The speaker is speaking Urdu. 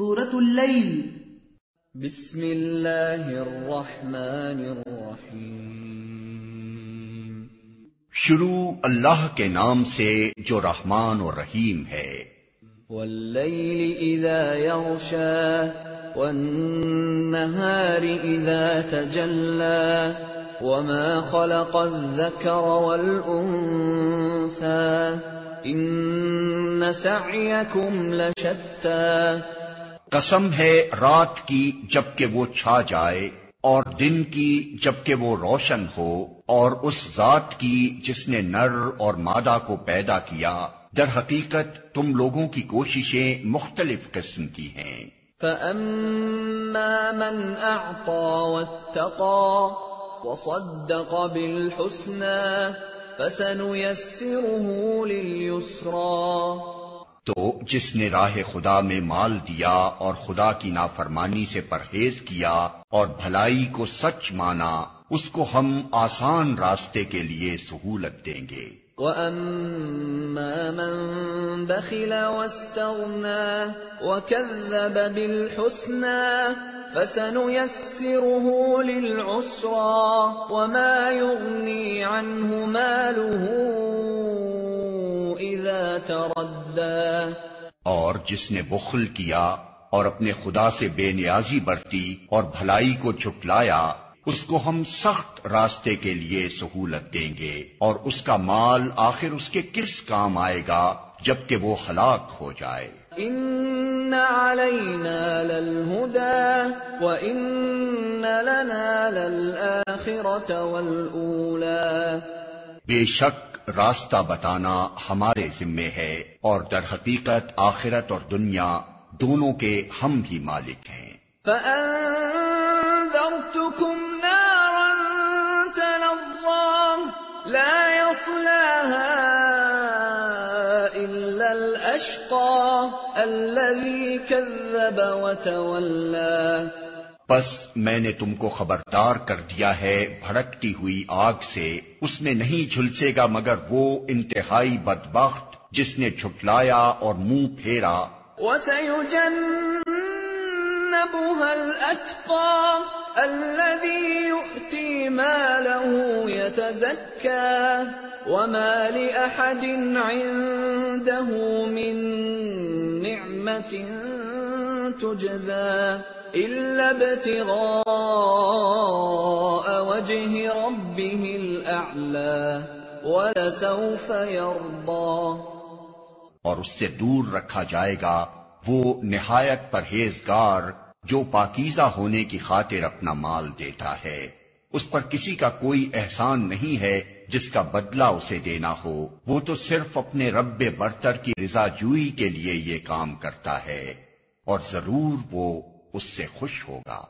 وسط الليل. بسم الله الرحمن الرحيم. شروع اللہ کے نام سے جو رحمان و رحیم ہے. والليل إذا يغشى والنهار إذا تجلى وما خلق الذكر والأنثى إن سعيكم لشتى قسم ہے رات کی جبکہ وہ چھا جائے اور دن کی جبکہ وہ روشن ہو اور اس ذات کی جس نے نر اور مادہ کو پیدا کیا، در حقیقت تم لوگوں کی کوششیں مختلف قسم کی ہیں۔ فأما من أعطى واتقى وصدق بالحسنى فسنيسره لليسرى تو جس نے راہ خدا میں مال دیا اور خدا کی نافرمانی سے پرہیز کیا اور بھلائی کو سچ مانا، اس کو ہم آسان راستے کے لیے سہولت دیں گے۔ وَأَمَّا مَن بَخِلَ وَاسْتَغْنَى وَكَذَّبَ بِالْحُسْنَى فَسَنُيَسِّرُهُ لِلْعُسْرَى وَمَا يُغْنِي عَنْهُ مَالُهُ تَرَدَّى اور جس نے بخل کیا اور اپنے خدا سے بے نیازی برتی اور بھلائی کو جھٹلایا اس کو ہم سخت راستے کے لیے سہولت دیں گے اور اس کا مال آخر اس کے کس کام آئے گا جبکہ وہ ہلاک ہو جائے؟ إِنَّ عَلَيْنَا لَلْهُدَى وَإِنَّ لَنَا لَلْآخِرَةَ وَالْأُولَى بے شک راستہ بتانا ہمارے ذمے ہے اور در حقیقت آخرت اور دنیا دونوں کے ہم ہی مالک ہیں۔ فَأَنذَرْتُكُمْ نَارًا تَلَظَّى لَا يَصْلَاهَا إِلَّا الْأَشْقَى الَّذِي كَذَّبَ وَتَوَلَّى بس میں نے تم کو خبردار کر دیا ہے، بھڑکتی ہوئی آگ سے۔ اس میں نہیں جھلسے گا مگر وہ انتہائی بدبخت جس نے جھٹلایا اور منہ پھیرا۔ وَسَيُجَنَّبُهَا الْأَتْقَى الَّذِي يُؤْتِي مَالَهُ يَتَزَكَّى وَمَا لِأَحَدٍ عِندَهُ مِن نِّعْمَةٍ تُجْزَى إِلَّا ابْتِغَاءَ وَجْهِ رَبِّهِ الْأَعْلَى وَلَسَوْفَ يَرْضَى. اور اس سے دور رکھا جائے گا وہ نہایت پرہیزگار جو پاکیزہ ہونے کی خاطر اپنا مال دیتا ہے۔ اس پر کسی کا کوئی احسان نہیں ہے جس کا بدلہ اسے دینا ہو۔ وہ تو صرف اپنے رب برتر کی رضا جوئی کے لیے یہ کام کرتا ہے اور ضرور وہ اس سے خوش ہوگا۔